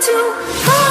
to fall